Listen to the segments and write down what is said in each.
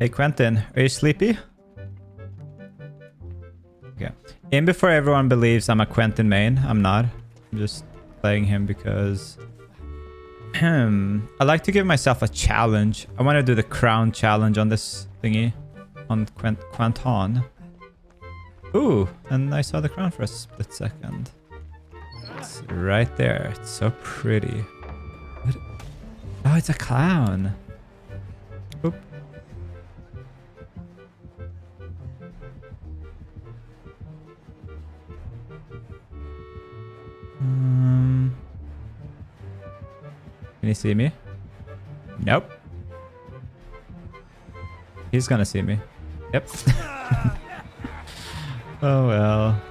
Hey, Quentin, are you sleepy? Okay. In before everyone believes I'm a Quentin main. I'm not. I'm just playing him because... I like to give myself a challenge. I want to do the crown challenge on this thingy. On Quent Quanton. Ooh, and I saw the crown for a split second. It's right there. It's so pretty. What? Oh, it's a clown. Can he see me? Nope. He's gonna see me. Yep. oh well.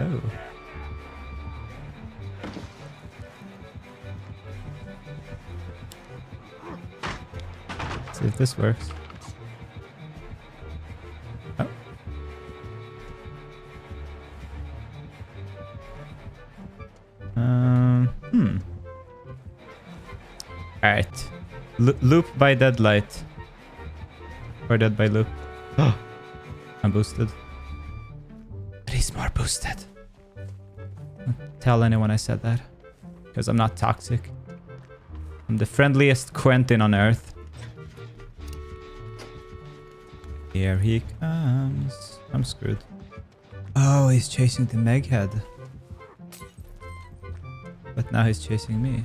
Oh. see if this works. Lo loop by deadlight. Or dead by loop. I'm boosted. But he's more boosted. Don't tell anyone I said that. Because I'm not toxic. I'm the friendliest Quentin on earth. Here he comes. I'm screwed. Oh, he's chasing the Meghead. But now he's chasing me.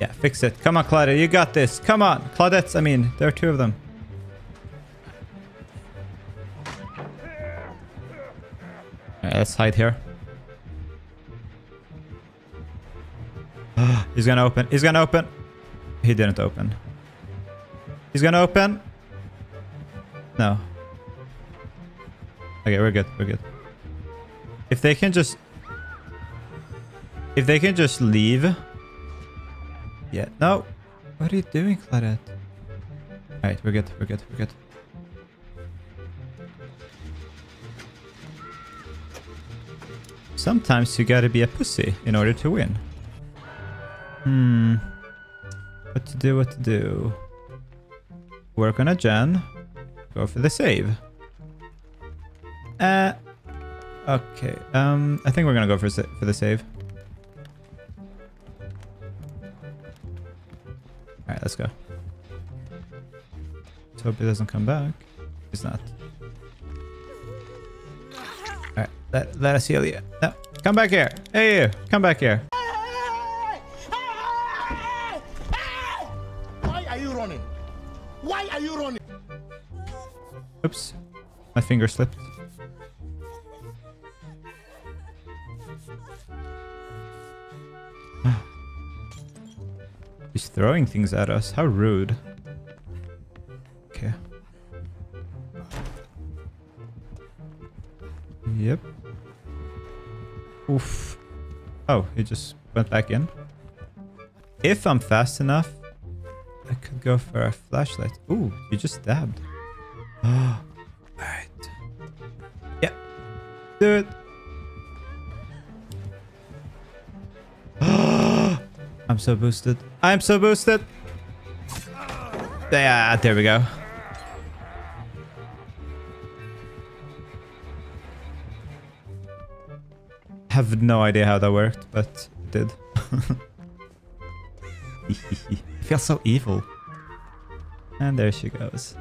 Yeah, fix it. Come on, Claudia. You got this. Come on. Claudettes, I mean, there are two of them. Let's hide here. He's gonna open. He's gonna open. He didn't open. He's gonna open. No. Okay, we're good. We're good. If they can just... If they can just leave... Yeah. No. What are you doing, Claudette? Alright, we're good. We're good. We're good. Sometimes you gotta be a pussy in order to win. Hmm. What to do, what to do. Work on a gen. Go for the save. Uh, okay. Um, I think we're gonna go for for the save. All right, let's go. Let's hope he doesn't come back. He's not. All right, let let us heal you. No, come back here. Hey, you, come back here. Why are you running? Why are you running? Oops. My finger slipped. He's throwing things at us. How rude. Okay. Yep. Oof. Oh, he just went back in. If I'm fast enough, I could go for a flashlight. Ooh, you just stabbed. Alright. Yeah. Do it. I'm so boosted. I'm so boosted. Yeah, there we go. Have no idea how that worked, but it did. I feel so evil. And there she goes.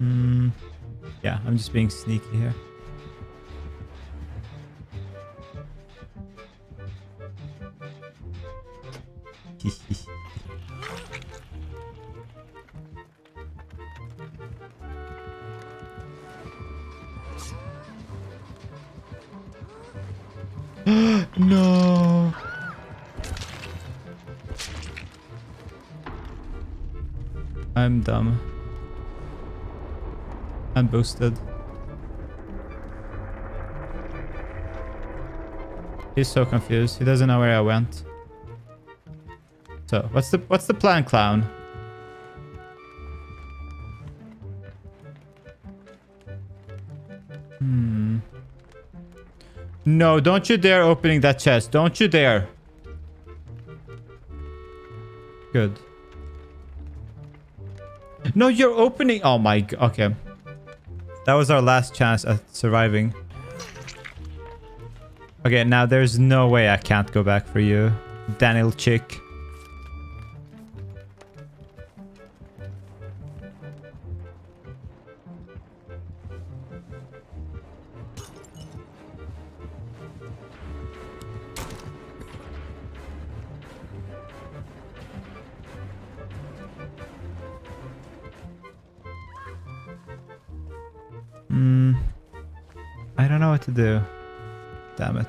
Hmm. Yeah, I'm just being sneaky here. no. I'm dumb. I'm boosted. He's so confused. He doesn't know where I went. So, what's the what's the plan, clown? Hmm. No, don't you dare opening that chest. Don't you dare. Good. No, you're opening. Oh my. Okay. That was our last chance at surviving. Okay, now there's no way I can't go back for you. Daniel Chick. Hmm. I don't know what to do. Damn it.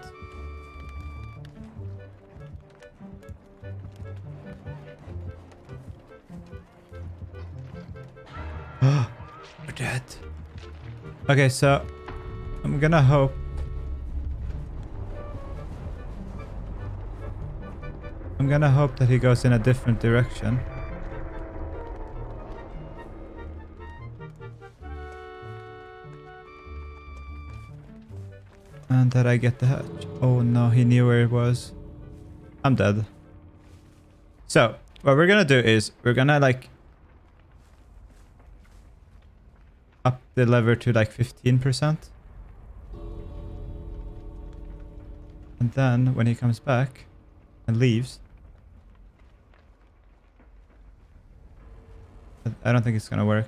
We're dead. Okay, so I'm gonna hope. I'm gonna hope that he goes in a different direction. And that I get the hatch. Oh no, he knew where it was. I'm dead. So, what we're gonna do is, we're gonna like... Up the lever to like 15%. And then, when he comes back and leaves... I don't think it's gonna work.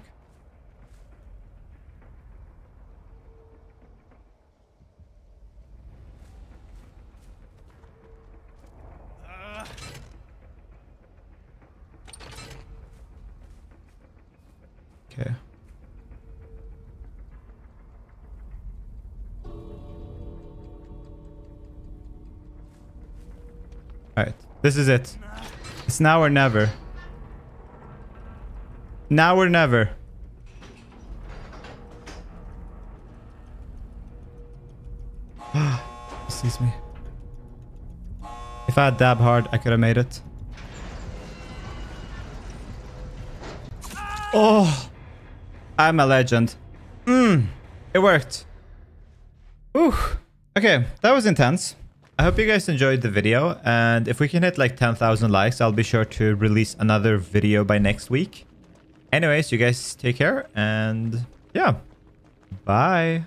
This is it. It's now or never. Now or never. sees me. If I had Dead Hard, I could have made it. Oh! I'm a legend. Mmm. It worked. Ooh. Okay, that was intense. I hope you guys enjoyed the video. And if we can hit like 10,000 likes, I'll be sure to release another video by next week. Anyways, you guys take care. And yeah. Bye.